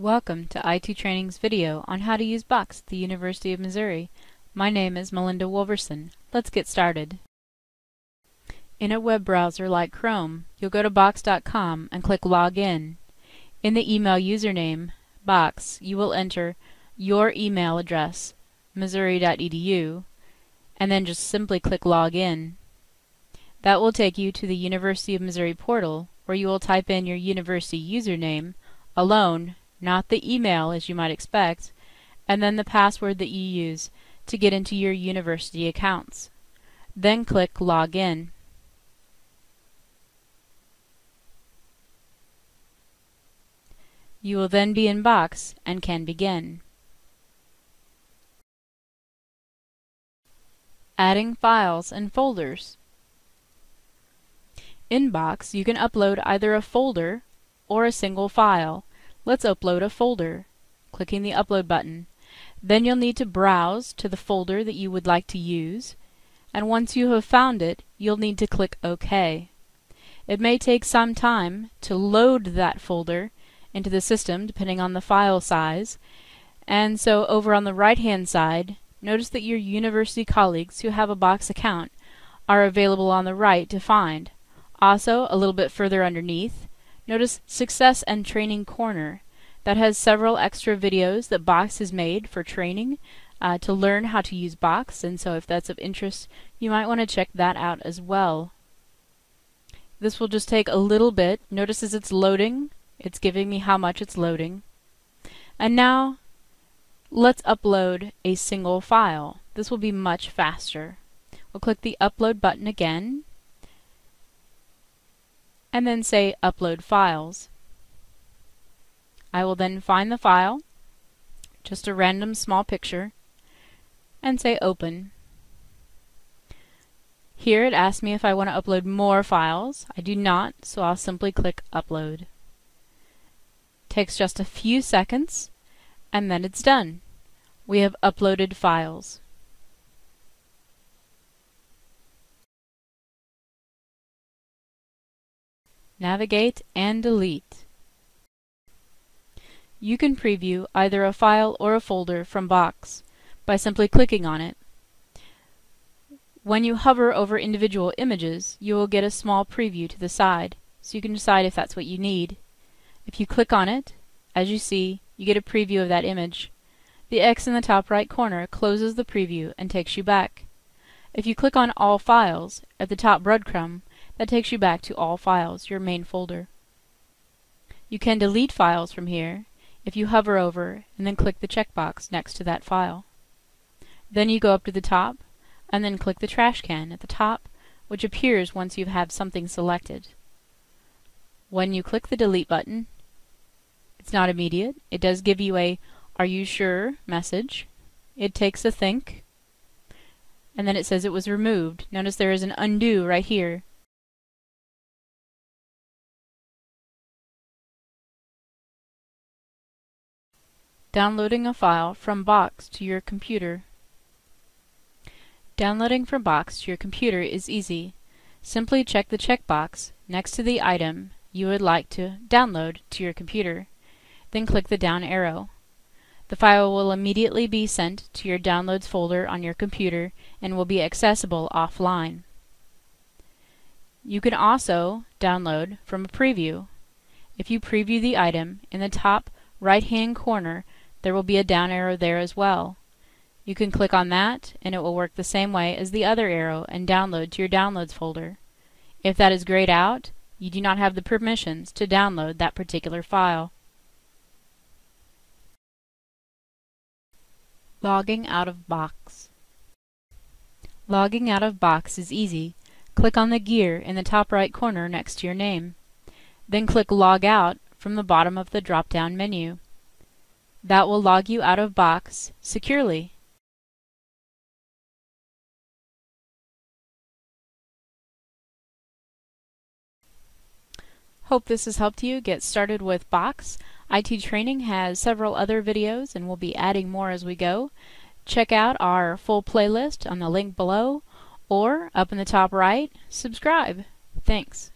Welcome to IT Training's video on how to use Box at the University of Missouri. My name is Melinda Wolverson. Let's get started. In a web browser like Chrome, you'll go to box.com and click Login. In the email username, box, you will enter your email address, missouri.edu, and then just simply click Login. That will take you to the University of Missouri portal, where you will type in your university username alone not the email as you might expect, and then the password that you use to get into your university accounts. Then click Login. You will then be in Box and can begin. Adding files and folders. In Box, you can upload either a folder or a single file Let's upload a folder. Clicking the Upload button. Then you'll need to browse to the folder that you would like to use, and once you have found it, you'll need to click OK. It may take some time to load that folder into the system depending on the file size, and so over on the right hand side, notice that your university colleagues who have a Box account are available on the right to find. Also, a little bit further underneath, Notice Success and Training Corner. That has several extra videos that Box has made for training uh, to learn how to use Box, and so if that's of interest, you might want to check that out as well. This will just take a little bit. Notice as it's loading, it's giving me how much it's loading. And now, let's upload a single file. This will be much faster. We'll click the Upload button again, and then say Upload Files. I will then find the file, just a random small picture, and say Open. Here it asks me if I want to upload more files. I do not, so I'll simply click Upload. Takes just a few seconds, and then it's done. We have uploaded files. Navigate and delete. You can preview either a file or a folder from Box by simply clicking on it. When you hover over individual images, you will get a small preview to the side, so you can decide if that's what you need. If you click on it, as you see, you get a preview of that image. The X in the top right corner closes the preview and takes you back. If you click on All Files, at the top breadcrumb, that takes you back to All Files, your main folder. You can delete files from here if you hover over and then click the checkbox next to that file. Then you go up to the top and then click the trash can at the top which appears once you have something selected. When you click the delete button, it's not immediate. It does give you a are you sure message. It takes a think and then it says it was removed. Notice there is an undo right here Downloading a file from Box to your computer. Downloading from Box to your computer is easy. Simply check the checkbox next to the item you would like to download to your computer. Then click the down arrow. The file will immediately be sent to your Downloads folder on your computer and will be accessible offline. You can also download from a preview. If you preview the item, in the top right-hand corner there will be a down arrow there as well. You can click on that and it will work the same way as the other arrow and download to your downloads folder. If that is grayed out, you do not have the permissions to download that particular file. Logging out of Box Logging out of Box is easy. Click on the gear in the top right corner next to your name. Then click Log Out from the bottom of the drop-down menu. That will log you out of Box securely. Hope this has helped you get started with Box. IT Training has several other videos and we'll be adding more as we go. Check out our full playlist on the link below or up in the top right, subscribe. Thanks.